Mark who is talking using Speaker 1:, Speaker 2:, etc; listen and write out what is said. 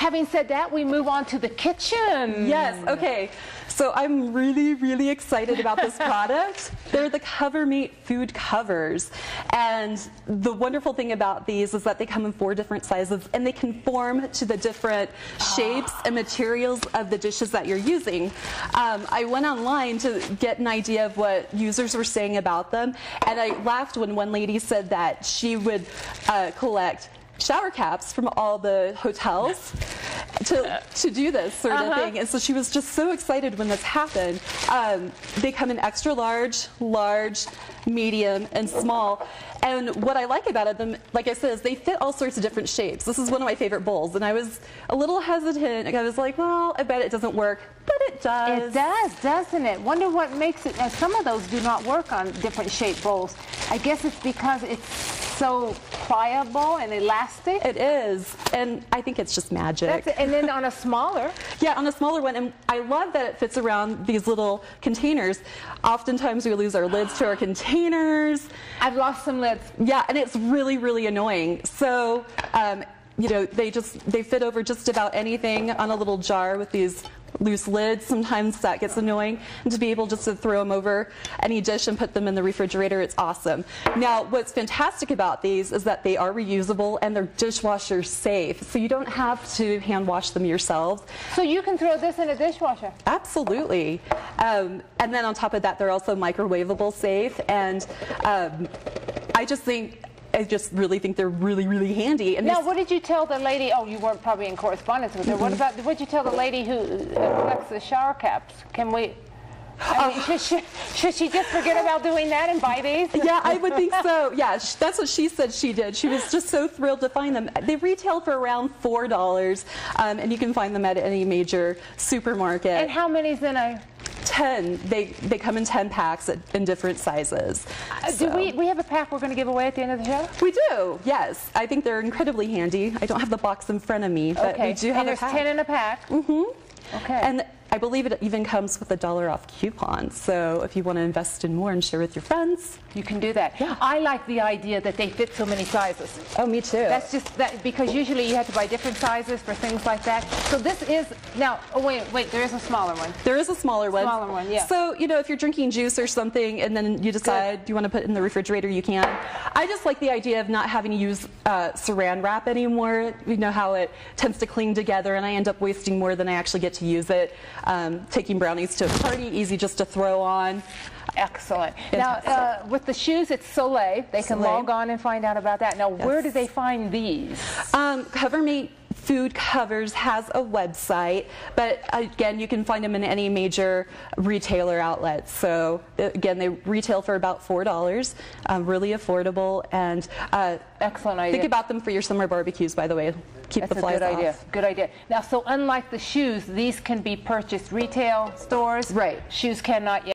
Speaker 1: having said that, we move on to the kitchen.
Speaker 2: Yes, okay. So I'm really, really excited about this product. They're the CoverMate food covers. And the wonderful thing about these is that they come in four different sizes and they conform to the different shapes and materials of the dishes that you're using. Um, I went online to get an idea of what users were saying about them, and I laughed when one lady said that she would uh, collect shower caps from all the hotels to, to do this sort of
Speaker 1: Uh-huh.
Speaker 2: thing. And so she was just so excited when this happened. Um, they come in extra large, large, medium, and small. And what I like about it, them, like I said, is they fit all sorts of different shapes. This is one of my favorite bowls, and I was a little hesitant. I was like, well, I bet it doesn't work, but it does.
Speaker 1: It does, doesn't it? Wonder what makes it. And some of those do not work on different shaped bowls. I guess it's because it's so pliable and elastic.
Speaker 2: It is, and I think it's just magic.
Speaker 1: It. And then on a smaller,
Speaker 2: Yeah, on a smaller one, and I love that it fits around these little containers. Oftentimes we lose our lids to our containers.
Speaker 1: I've lost some lids.
Speaker 2: Yeah, and it's really, really annoying. So, um, you know, they just they fit over just about anything on a little jar with these loose lids. Sometimes that gets annoying, and to be able just to throw them over any dish and put them in the refrigerator, it's awesome. Now, what's fantastic about these is that they are reusable and they're dishwasher safe, so you don't have to hand wash them yourselves.
Speaker 1: So you can throw this in a dishwasher.
Speaker 2: Absolutely. Um, and then on top of that, they're also microwavable safe. And um, I just think, I just really think they're really, really handy. And
Speaker 1: Now, what did you tell the lady? Oh, you weren't probably in correspondence with her. What about? What did you tell the lady who uh, collects the shower caps? Can we? I mean, should, she, should she just forget about doing that and buy these?
Speaker 2: yeah, I would think so. Yeah, sh- that's what she said she did. She was just so thrilled to find them. They retail for around four dollars, um, and you can find them at any major supermarket.
Speaker 1: And how many's in a?
Speaker 2: Ten. They they come in ten packs in different sizes.
Speaker 1: Uh, Do we we have a pack we're going to give away at the end of the show?
Speaker 2: We do, yes. I think they're incredibly handy. I don't have the box in front of me, but
Speaker 1: okay.
Speaker 2: we do have
Speaker 1: and
Speaker 2: a
Speaker 1: there's
Speaker 2: pack.
Speaker 1: ten in a pack. Mm-hmm. Okay.
Speaker 2: And I believe it even comes with a dollar off coupon. So if you want to invest in more and share with your friends,
Speaker 1: you can do that.
Speaker 2: Yeah.
Speaker 1: I like the idea that they fit so many sizes.
Speaker 2: oh, me too.
Speaker 1: That's just that because usually you have to buy different sizes for things like that. So this is now. Oh wait, wait. There is a smaller one.
Speaker 2: there is a smaller one.
Speaker 1: Smaller one, yeah.
Speaker 2: So, you know, if you're drinking juice or something and then you decide you want to put it in the refrigerator, you can. I just like the idea of not having to use uh, saran wrap anymore. You know how it tends to cling together and I end up wasting more than I actually get to use it. Um, taking brownies to a party, easy just to throw on.
Speaker 1: Excellent.
Speaker 2: Fantastic.
Speaker 1: Now, uh, with the shoes, it's Soleil. They can log on and find out about that. Now, where do they find these?
Speaker 2: Um, CoverMate Food Covers has a website, but again, you can find them in any major retailer outlet. So again, they retail for about four dollars, um, really affordable, and uh,
Speaker 1: Excellent idea.
Speaker 2: think about them for your summer barbecues. By the way, keep
Speaker 1: That's
Speaker 2: the
Speaker 1: a
Speaker 2: flies
Speaker 1: good idea. Good idea. Now, so unlike the shoes, these can be purchased retail stores.
Speaker 2: Right.
Speaker 1: Shoes cannot yet.